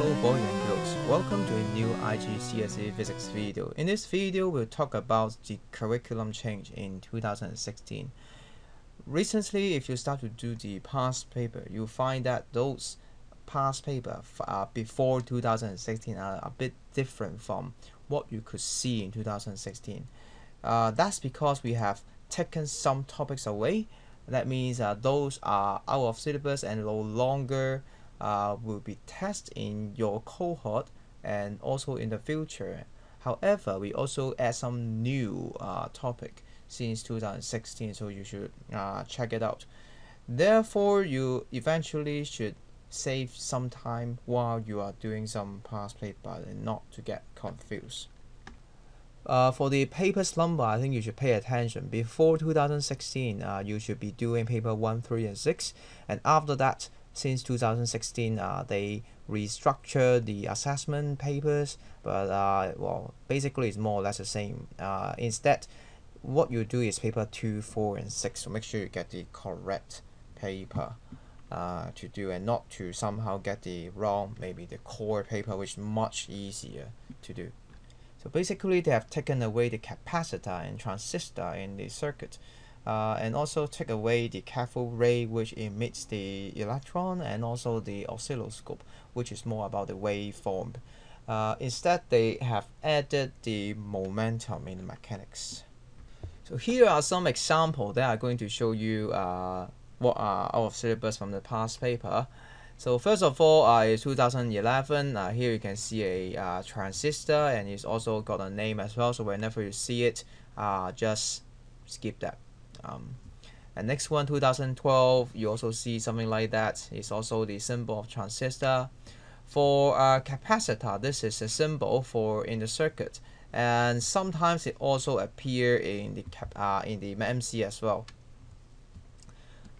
Hello boys and girls, welcome to a new IGCSE physics video. In this video, we'll talk about the curriculum change in 2016. Recently, if you start to do the past paper, you'll find that those past paper uh, before 2016 are a bit different from what you could see in 2016. Uh, that's because we have taken some topics away. That means uh, those are out of syllabus and no longer uh, will be tested in your cohort and also in the future. However, we also add some new uh, topic since 2016, so you should uh, check it out. Therefore, you eventually should save some time while you are doing some past paper and not to get confused. Uh, for the papers number, I think you should pay attention. Before 2016, uh, you should be doing paper 1, 3, and 6. And after that, since 2016 uh, they restructure the assessment papers but uh, well basically it's more or less the same. Uh, instead what you do is paper 2 4 and 6 so make sure you get the correct paper uh, to do and not to somehow get the wrong maybe the core paper which is much easier to do. So basically they have taken away the capacitor and transistor in the circuit uh, and also take away the cathode ray which emits the electron and also the oscilloscope which is more about the waveform. Uh, instead they have added the momentum in mechanics. So here are some examples that are going to show you uh, what are out of syllabus from the past paper. So first of all uh, is 2011. Uh, here you can see a uh, transistor and it's also got a name as well. So whenever you see it, uh, just skip that. Um, and next one, 2012, you also see something like that. It's also the symbol of transistor. For a capacitor, this is a symbol for in the circuit, and sometimes it also appear in the cap, uh, in the MC as well.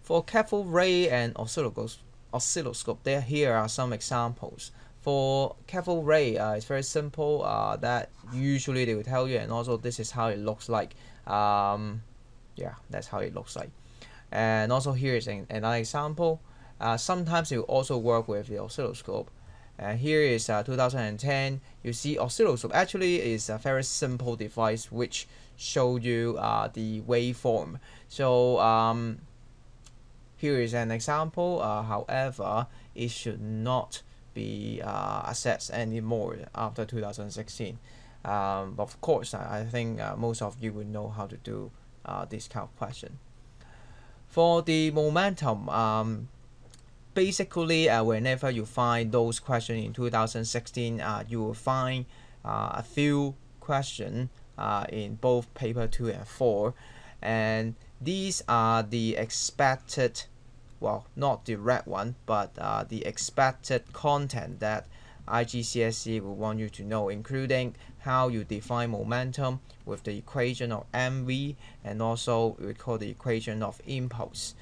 For cathode ray and oscilloscope, oscilloscope, there here are some examples. For cathode ray, uh, it's very simple. Uh, that usually they will tell you, and also this is how it looks like. Um, yeah that's how it looks like. And also here is an, another example. Uh, sometimes you also work with the oscilloscope. And here is uh, 2010 you see oscilloscope. Actually is a very simple device which show you uh, the waveform. So um, here is an example. Uh, however it should not be uh, assessed anymore after 2016 um, of course I, I think uh, most of you would know how to do uh, this kind of question. For the momentum, um, basically uh, whenever you find those questions in 2016, uh, you will find uh, a few questions uh, in both paper 2 and 4 and these are the expected well not the red one but uh, the expected content that IGCSE will want you to know, including how you define momentum with the equation of mv and also we call the equation of impulse.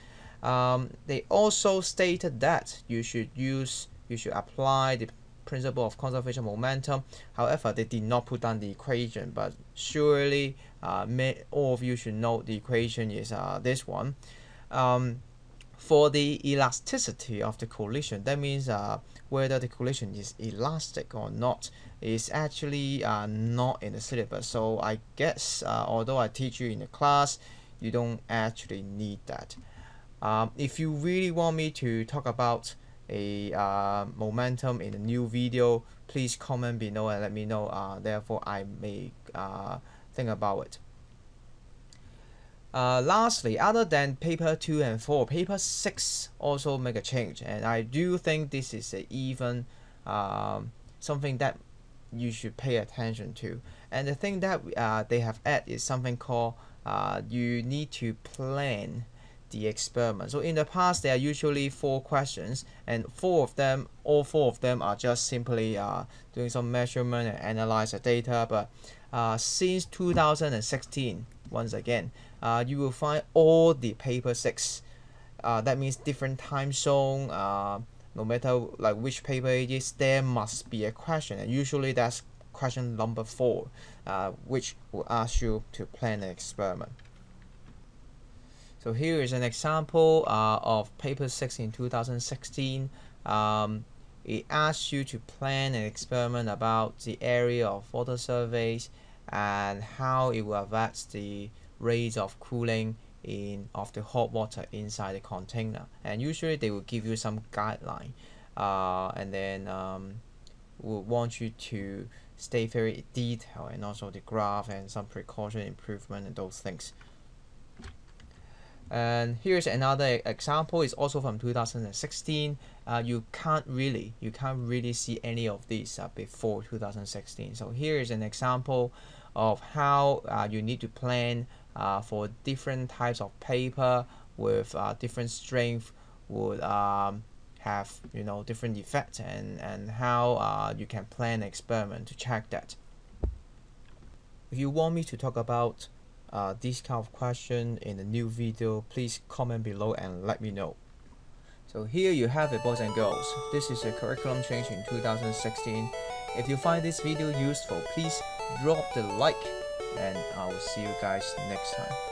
Um, they also stated that you should use, you should apply the principle of conservation momentum. However, they did not put down the equation, but surely uh, all of you should know the equation is uh, this one. Um, for the elasticity of the collision, that means uh, whether the collision is elastic or not is actually uh, not in the syllabus. So I guess uh, although I teach you in the class, you don't actually need that. Um, if you really want me to talk about a uh, momentum in a new video, please comment below and let me know. Uh, therefore, I may uh, think about it. Uh, lastly, other than paper 2 and 4, paper 6 also make a change and I do think this is even um, something that you should pay attention to. And the thing that uh, they have added is something called uh, you need to plan the experiment. So in the past, there are usually four questions, and four of them, all four of them are just simply uh, doing some measurement and analyze the data. But uh, since 2016, once again, uh, you will find all the paper six. Uh, that means different time zone. Uh, no matter like which paper it is, there must be a question, and usually that's question number four, uh, which will ask you to plan an experiment. So here is an example uh, of paper 6 in 2016. Um, it asks you to plan an experiment about the area of water surface and how it will affect the rate of cooling in of the hot water inside the container. And usually they will give you some guideline uh, and then um, will want you to stay very detailed and also the graph and some precaution improvement and those things and here's another example it's also from 2016 uh, you can't really you can't really see any of these uh, before 2016 so here is an example of how uh, you need to plan uh, for different types of paper with uh, different strength would um, have you know different effects and and how uh, you can plan an experiment to check that. If you want me to talk about uh, this kind of question in a new video please comment below and let me know. So here you have it boys and girls. This is a curriculum change in 2016 if you find this video useful please drop the like and I will see you guys next time